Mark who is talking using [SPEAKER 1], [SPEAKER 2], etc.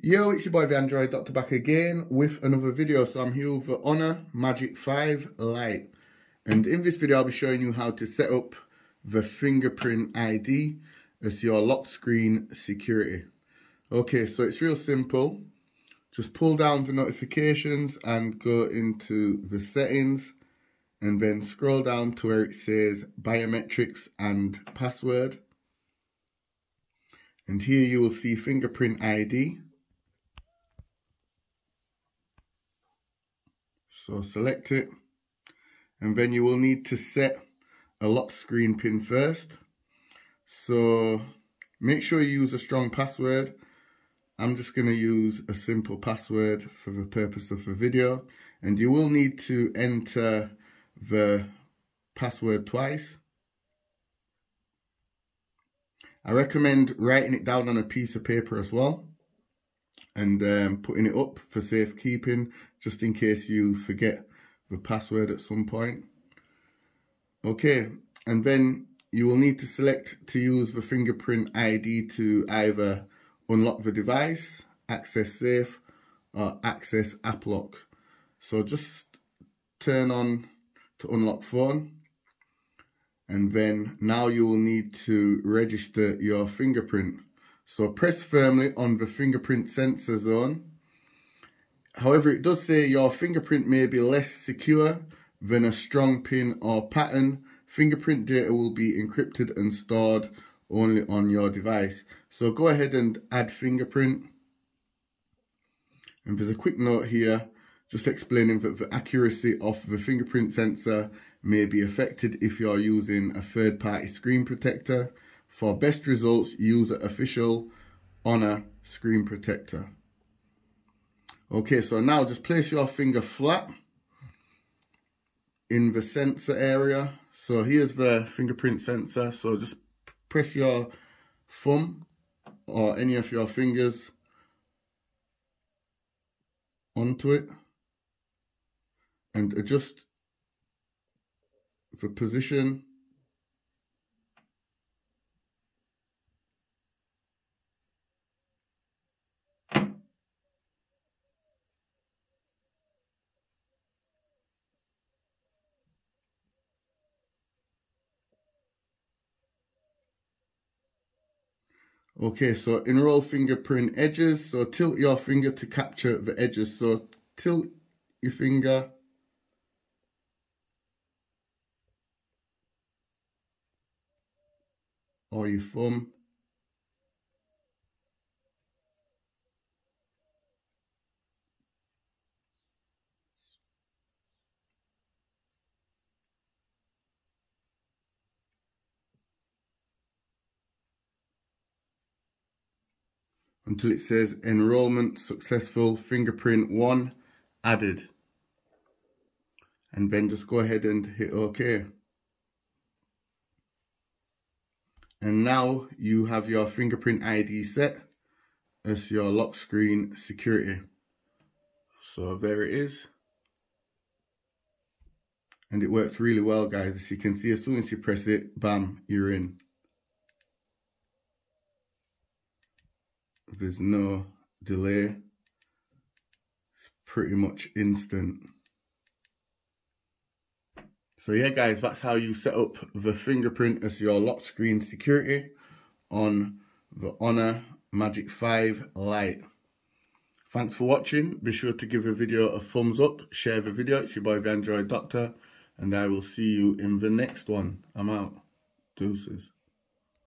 [SPEAKER 1] Yo, it's your boy the Android Doctor back again with another video. So I'm here with the Honor Magic 5 Lite. And in this video, I'll be showing you how to set up the fingerprint ID as your lock screen security. Okay, so it's real simple. Just pull down the notifications and go into the settings and then scroll down to where it says biometrics and password. And here you will see fingerprint ID. So select it and then you will need to set a lock screen pin first. So make sure you use a strong password. I'm just going to use a simple password for the purpose of the video and you will need to enter the password twice. I recommend writing it down on a piece of paper as well and um, putting it up for safekeeping just in case you forget the password at some point. Okay, and then you will need to select to use the fingerprint ID to either unlock the device, access safe, or access app lock. So just turn on to unlock phone and then now you will need to register your fingerprint. So press firmly on the fingerprint sensor zone. However, it does say your fingerprint may be less secure than a strong pin or pattern. Fingerprint data will be encrypted and stored only on your device. So go ahead and add fingerprint. And there's a quick note here just explaining that the accuracy of the fingerprint sensor may be affected if you're using a third-party screen protector for best results, use an official Honor screen protector. Okay, so now just place your finger flat in the sensor area. So here's the fingerprint sensor. So just press your thumb or any of your fingers onto it and adjust the position Okay, so enroll fingerprint edges. So tilt your finger to capture the edges. So tilt your finger. Or your thumb. Until it says enrollment successful fingerprint one added. And then just go ahead and hit OK. And now you have your fingerprint ID set as your lock screen security. So there it is. And it works really well guys. As you can see as soon as you press it bam you're in there's no delay it's pretty much instant. So yeah guys that's how you set up the fingerprint as your lock screen security on the Honor Magic 5 Lite. Thanks for watching. Be sure to give the video a thumbs up share the video. It's your boy the Android Doctor and I will see you in the next one. I'm out. Deuces